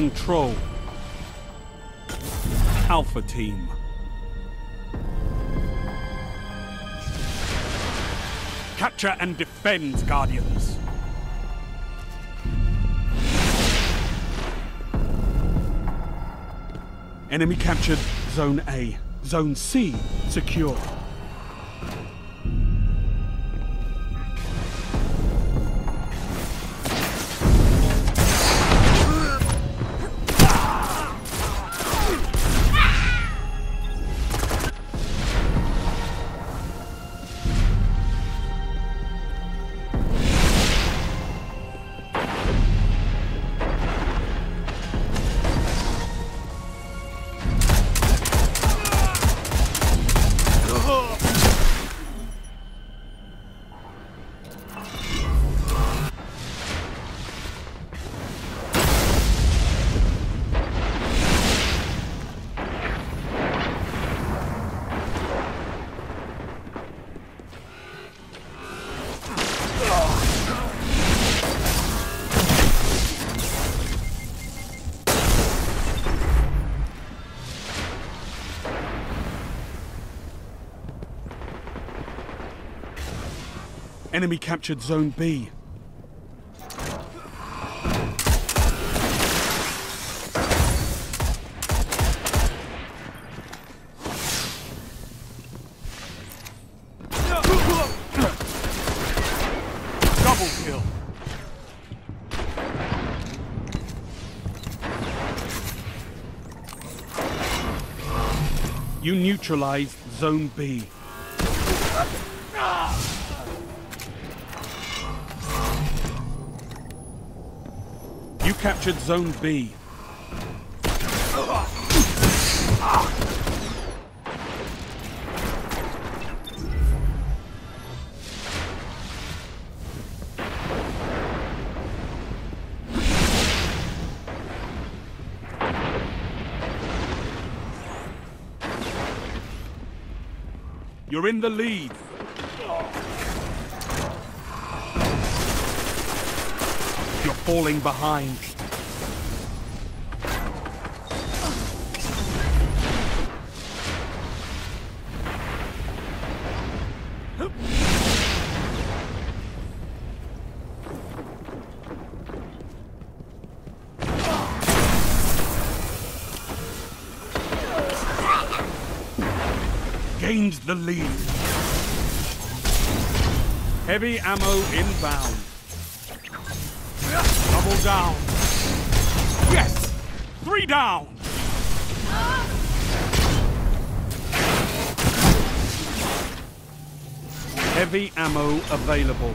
Control. Alpha Team. Capture and defend, Guardians. Enemy captured Zone A. Zone C secure. Enemy captured Zone B. Double kill. You neutralized Zone B. You captured Zone B. You're in the lead. Falling behind. Gained the lead. Heavy ammo inbound. Double down. Yes! Three down! Heavy ammo available.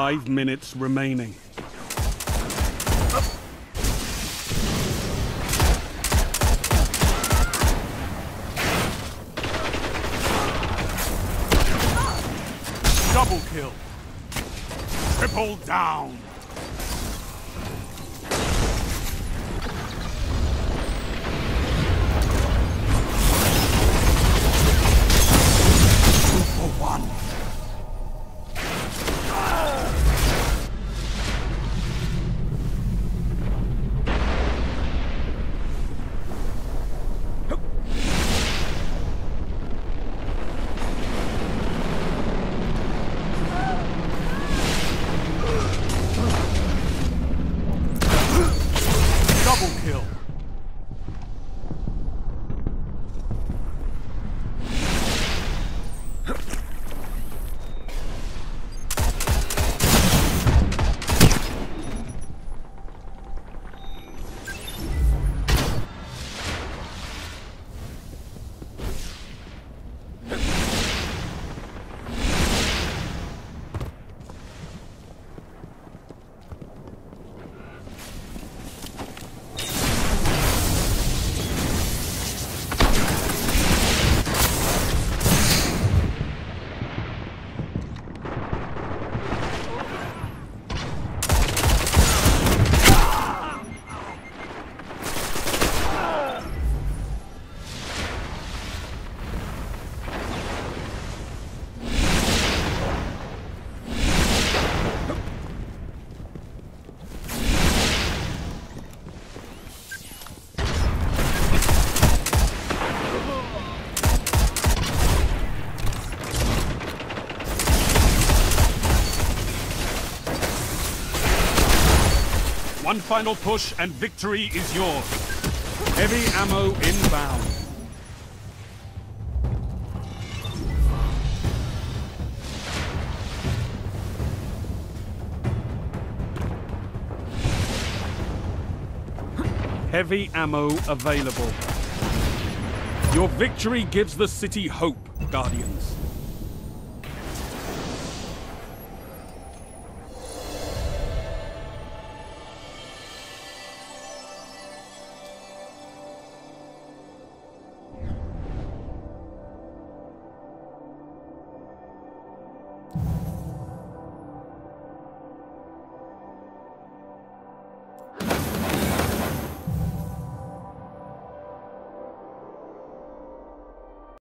Five minutes remaining. Double kill. Triple down. One final push and victory is yours. Heavy ammo inbound. Heavy ammo available. Your victory gives the city hope, Guardians.